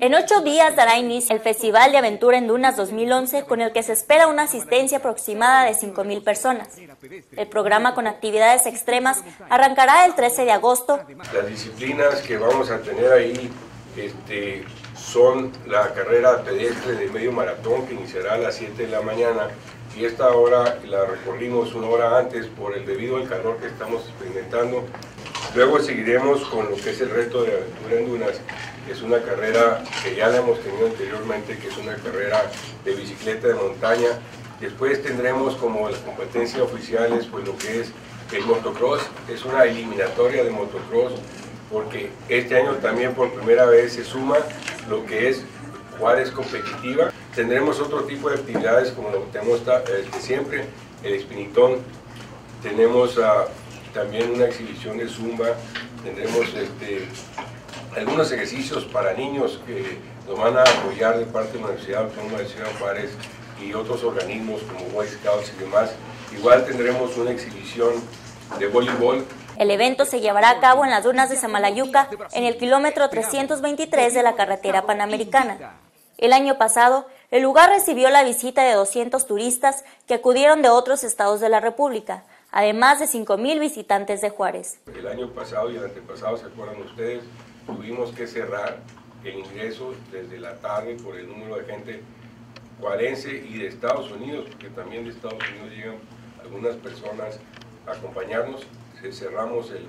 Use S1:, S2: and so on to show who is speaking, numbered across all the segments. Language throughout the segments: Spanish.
S1: En ocho días dará inicio el Festival de Aventura en Dunas 2011, con el que se espera una asistencia aproximada de 5.000 personas. El programa con actividades extremas arrancará el 13 de agosto.
S2: Las disciplinas que vamos a tener ahí este, son la carrera pedestre de medio maratón que iniciará a las 7 de la mañana y esta hora la recorrimos una hora antes por el debido al calor que estamos experimentando. Luego seguiremos con lo que es el reto de aventura en dunas, que es una carrera que ya la hemos tenido anteriormente, que es una carrera de bicicleta de montaña. Después tendremos como las competencias oficiales pues lo que es el motocross, es una eliminatoria de motocross, porque este año también por primera vez se suma lo que es Juárez competitiva. Tendremos otro tipo de actividades como lo que tenemos de siempre, el espinitón. Tenemos uh, también una exhibición de zumba. Tendremos este, algunos ejercicios para niños que nos van a apoyar de parte de la Universidad Autónoma de Ciudad Juárez y otros organismos como Boy Scouts y demás. Igual tendremos una exhibición de voleibol
S1: el evento se llevará a cabo en las dunas de Samalayuca, en el kilómetro 323 de la carretera panamericana. El año pasado, el lugar recibió la visita de 200 turistas que acudieron de otros estados de la República, además de 5.000 visitantes de Juárez.
S2: El año pasado y el antepasado, ¿se acuerdan ustedes? Tuvimos que cerrar el ingreso desde la tarde por el número de gente juarense y de Estados Unidos, porque también de Estados Unidos llegan algunas personas a acompañarnos. Cerramos, el,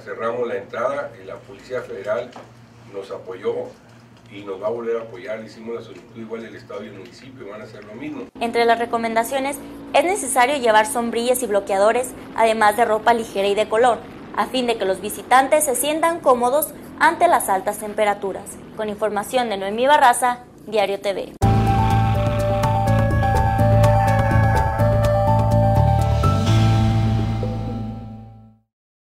S2: cerramos la entrada y la Policía Federal nos apoyó y nos va a volver a apoyar. Hicimos la solicitud igual del Estado y el municipio, van a hacer lo mismo.
S1: Entre las recomendaciones es necesario llevar sombrillas y bloqueadores, además de ropa ligera y de color, a fin de que los visitantes se sientan cómodos ante las altas temperaturas. Con información de Noemí Barraza, Diario TV.